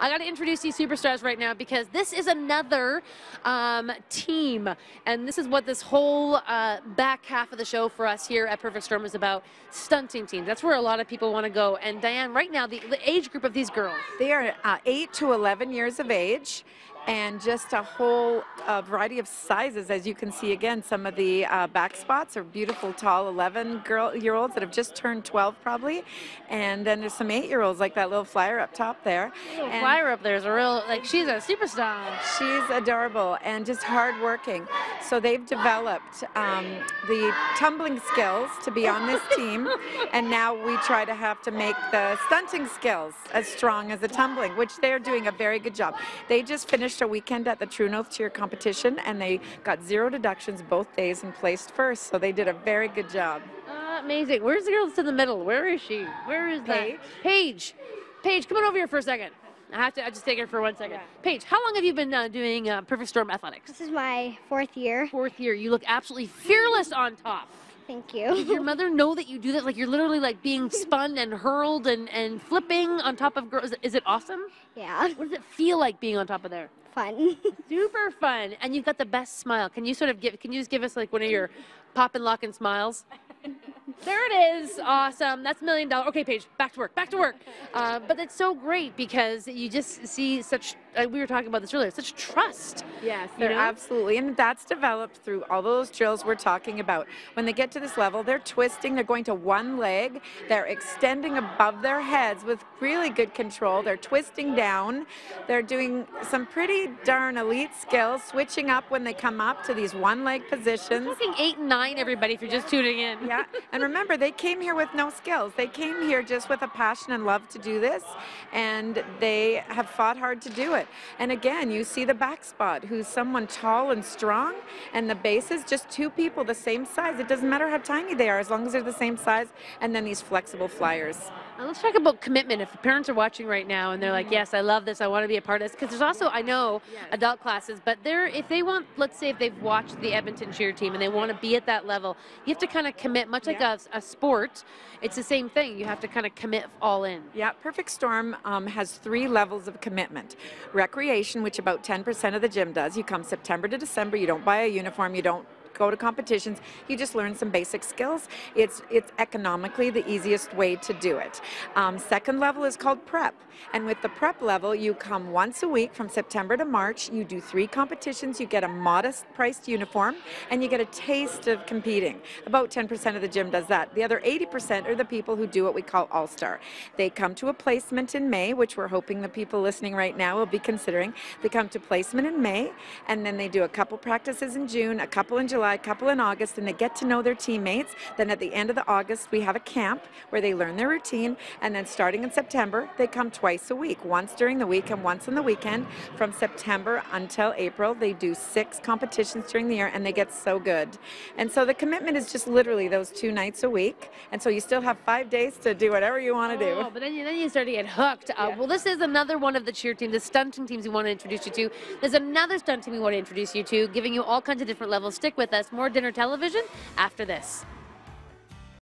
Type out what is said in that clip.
I got to introduce these superstars right now because this is another um, team, and this is what this whole uh, back half of the show for us here at Perfect Storm is about: stunting teams. That's where a lot of people want to go. And Diane, right now, the, the age group of these girls. They are uh, 8 to 11 years of age and just a whole uh, variety of sizes. As you can see again some of the uh, back spots are beautiful tall 11 girl year olds that have just turned 12 probably. And then there's some eight year olds like that little flyer up top there. Little and flyer up there is a real like she's a superstar. She's adorable and just hardworking. So they've developed um, the tumbling skills to be on this team. And now we try to have to make the stunting skills as strong as the tumbling which they're doing a very good job. They just finished finished a weekend at the True North Cheer competition and they got zero deductions both days and placed first. So they did a very good job. Uh, amazing. Where's the girl that's in the middle? Where is she? Where is Paige? that? Paige. Paige, come on over here for a second. I have to I just take her for one second. Yeah. Paige, how long have you been uh, doing uh, Perfect Storm athletics? This is my fourth year. Fourth year. You look absolutely fearless on top. Thank you. Did your mother know that you do that? Like you're literally like being spun and hurled and, and flipping on top of girls. Is it awesome? Yeah. What does it feel like being on top of there? Fun. Super fun. And you've got the best smile. Can you sort of give, can you just give us like one of your pop and lock and smiles? There it is. Awesome. That's a million dollar. Okay, Paige, back to work. Back to work. Uh, but it's so great because you just see such. Uh, we were talking about this earlier. Such trust. Yes, you know? absolutely, and that's developed through all those drills we're talking about. When they get to this level, they're twisting. They're going to one leg. They're extending above their heads with really good control. They're twisting down. They're doing some pretty darn elite skills, switching up when they come up to these one leg positions. We're talking eight and nine, everybody, if you're just tuning in. Yeah, and remember, they came here with no skills. They came here just with a passion and love to do this, and they have fought hard to do it. And again, you see the back spot, who's someone tall and strong, and the base is just two people the same size. It doesn't matter how tiny they are, as long as they're the same size, and then these flexible flyers. Now let's talk about commitment. If parents are watching right now and they're like, yes, I love this, I want to be a part of this, because there's also, I know, yes. adult classes, but they're, if they want, let's say if they've watched the Edmonton cheer team and they want to be at that level, you have to kind of commit, much like yeah. a, a, sport, it's the same thing. You have to kind of commit all in. Yeah, Perfect Storm um, has three levels of commitment. Recreation, which about 10% of the gym does. You come September to December, you don't buy a uniform, you don't go to competitions. You just learn some basic skills. It's, it's economically the easiest way to do it. Um, second level is called prep. And with the prep level, you come once a week from September to March. You do three competitions. You get a modest priced uniform and you get a taste of competing. About 10% of the gym does that. The other 80% are the people who do what we call All-Star. They come to a placement in May, which we're hoping the people listening right now will be considering. They come to placement in May and then they do a couple practices in June, a couple in July, a couple in August, and they get to know their teammates. Then at the end of the August, we have a camp where they learn their routine. And then starting in September, they come twice a week, once during the week and once on the weekend. From September until April, they do six competitions during the year, and they get so good. And so the commitment is just literally those two nights a week. And so you still have five days to do whatever you want to oh, do. But then you, then you start to get hooked. Uh, Well, this is another one of the cheer teams, the stunting teams we want to introduce you to. There's another stunt team we want to introduce you to, giving you all kinds of different levels. Stick with us. More dinner television after this.